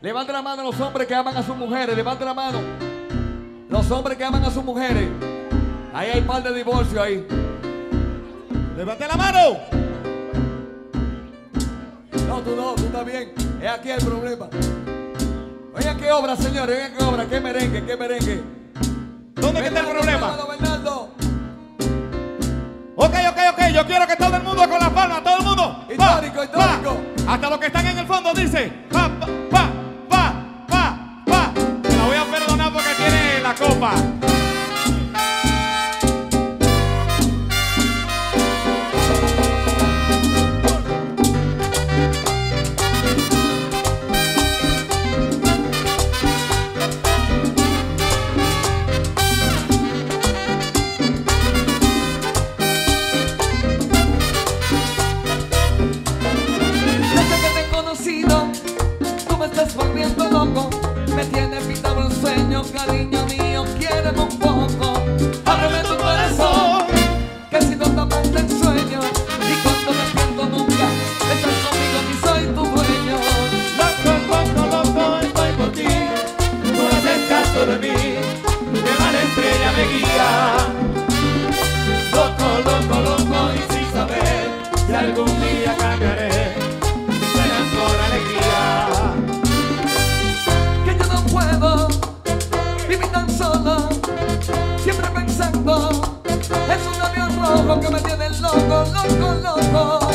Levante la mano los hombres que aman a sus mujeres. Levante la mano. Los hombres que aman a sus mujeres. Ahí hay par de divorcios ahí. Levante la mano. No, tú no, tú estás bien. Es aquí el problema. Oigan qué obra, señores. Oigan qué obra. Qué merengue, qué merengue. ¿Dónde está el problema? Bernardo, Bernardo. Ok, ok, ok. Yo quiero que todo el mundo con las palmas, todo el mundo. Histórico, histórico. pa. Hasta los que están en el fondo dice. Pa, me estás volviendo loco. Me tienes pintado el sueño, cariño algún día cambiaré. Penas por alegría. Que yo no puedo vivir tan solo, siempre pensando. Es un avión rojo que me tiene loco, loco. Loco,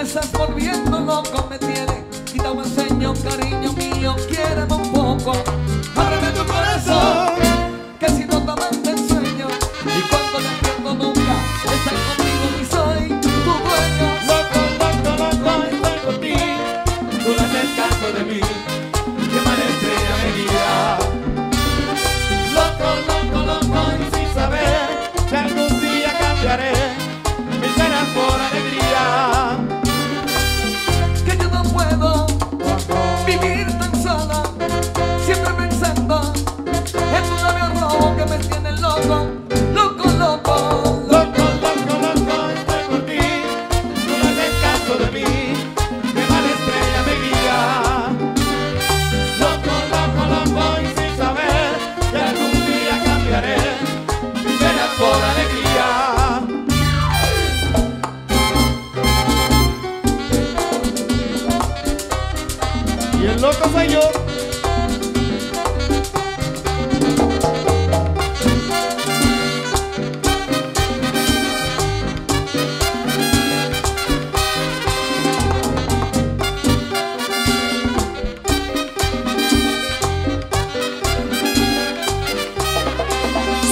me estás volviendo loco, me tienes quitado el sueño, cariño mío, quiéreme un poco. Ábreme tu corazón, que si no tu amante en sueño, y cuando despierto nunca, estás conmigo y soy tu dueño. Loco, loco, loco, estoy por ti. Tú no haces caso de mí. Que mala estrella me guía. Loco, loco, loco, y sin saber si algún día cambiaré. Mis penas por alegría. Tiene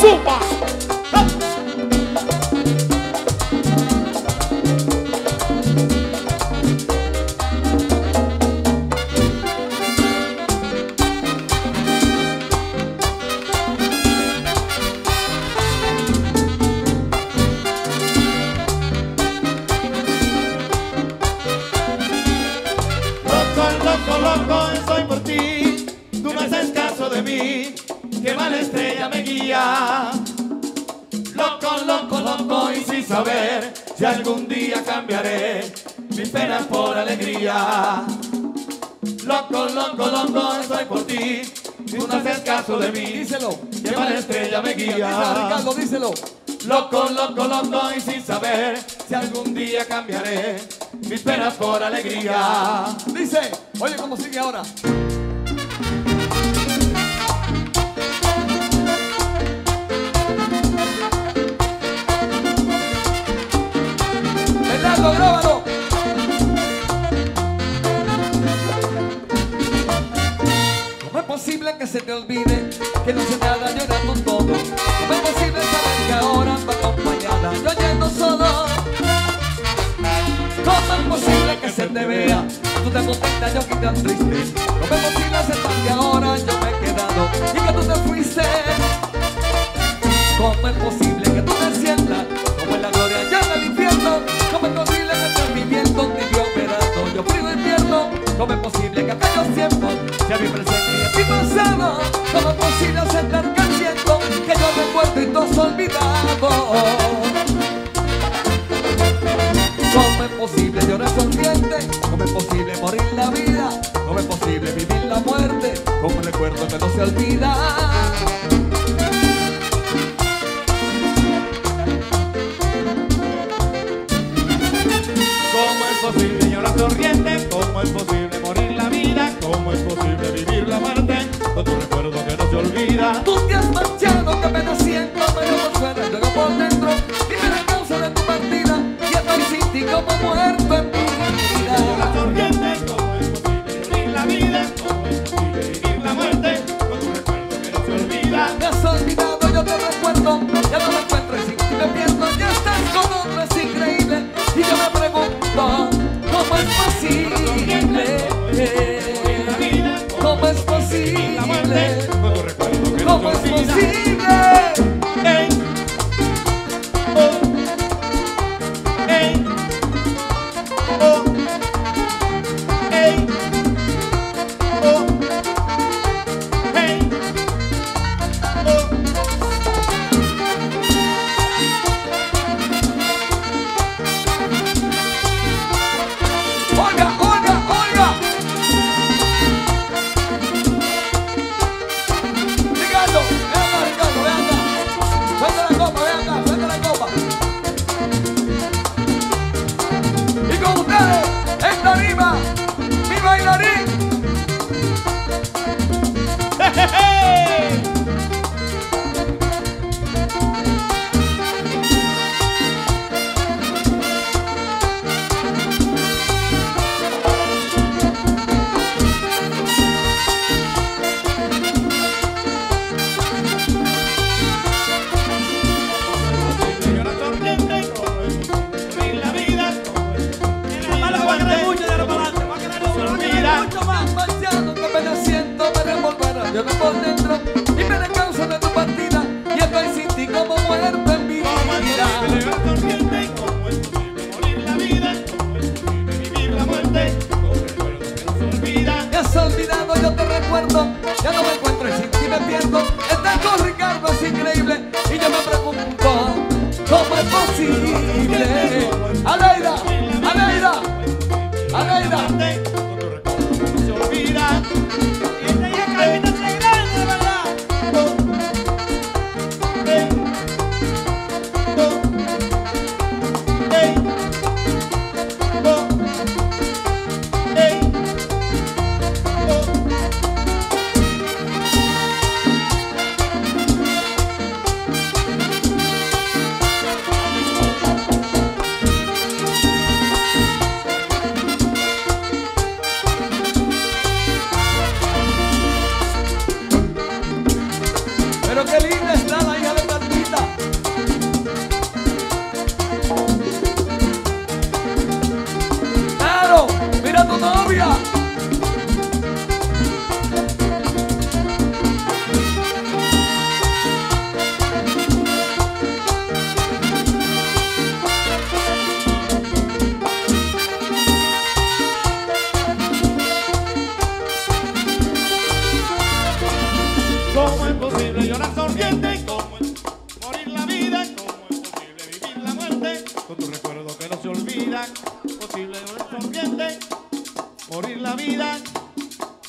¡Supa! Loco, que mala estrella me guía. Loco, loco, loco y sin saber si algún día cambiaré mis penas por alegría. Loco, loco, loco, estoy por ti. Si tú no haces caso de mí, díselo. Que mala estrella me guía. Ricardo, díselo. Loco, loco, loco y sin saber si algún día cambiaré mis penas por alegría. Dice, oye cómo sigue ahora. tan No me emocionas el que ahora yo me he quedado. Y que tú te fuiste. ¿Cómo es posible que tú te sientas Como en la gloria ya en el infierno. ¿Cómo es posible que estés viviendo un tibio verano Yo frío invierno ¿Cómo es posible que aquellos tiempos Sea mi presente y mi pasado ¿Cómo es posible aceptar que siento Que yo recuerdo y tú has olvidado ¿Cómo es posible llorar sonriente? ¿Cómo es posible morir la vida? olvida. ¿Cómo es posible llorar corriente? ¿Cómo es posible morir la vida? ¿Cómo es posible vivir la muerte? Con tu recuerdo que no se olvida. Tú te has marchado, que pena siento, pero por fuera, luego por dentro. Dime la causa de tu partida, y estoy sin ti como muerto.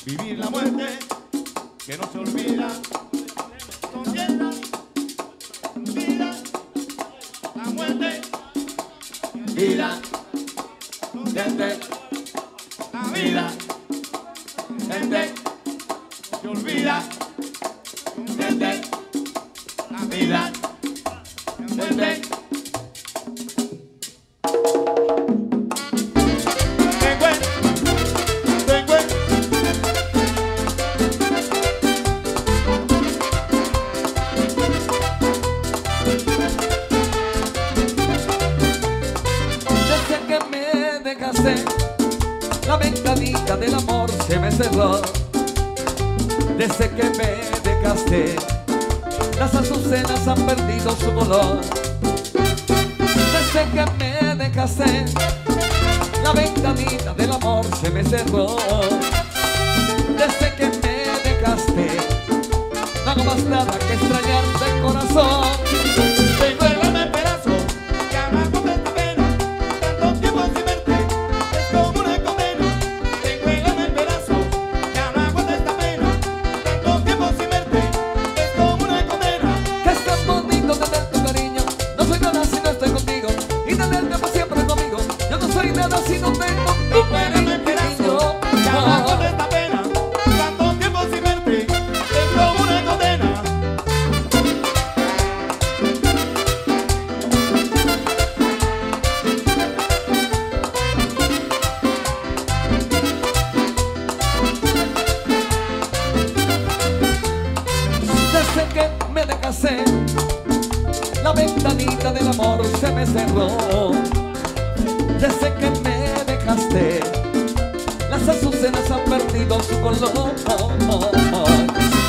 Vivir la muerte que no se olvida. Son llenas, vida, la muerte, vida, desde han perdido su color Desde que me dejaste La ventanita del amor se me cerró. Desde que me dejaste No hago más nada que extrañarte el corazón. me cerró. Desde que me dejaste. Las azucenas han perdido su color.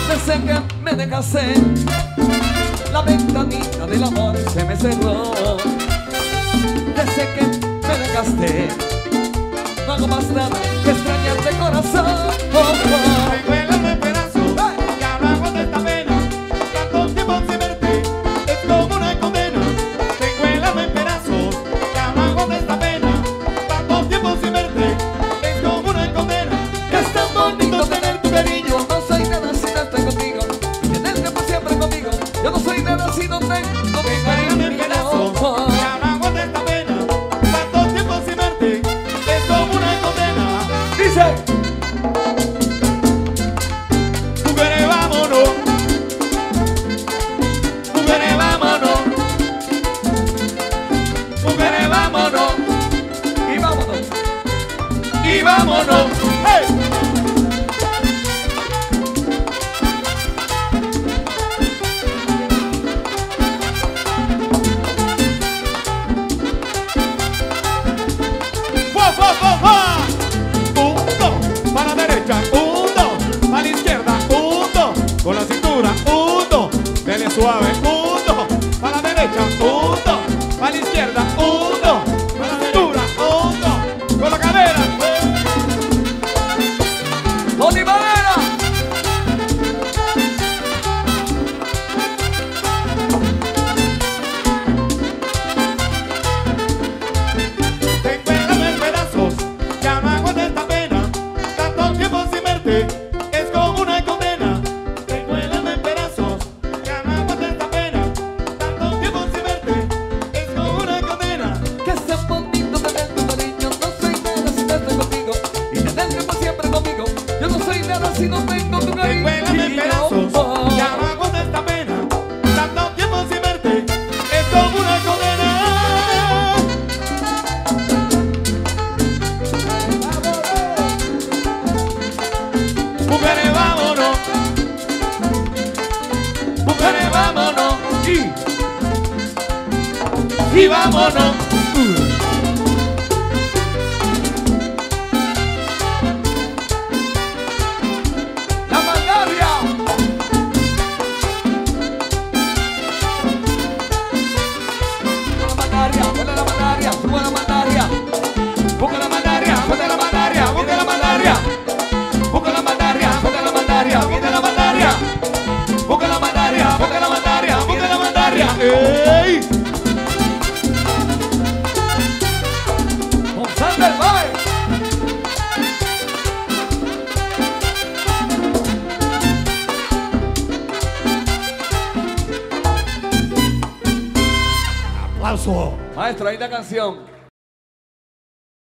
Desde que me dejaste. La ventanita del amor se me cerró. Desde que me dejaste. No hago más nada que extrañarte corazón. cintura. Uno, suave. Mujeres, vámonos. Mujeres, vámonos. Y, y vámonos. Canción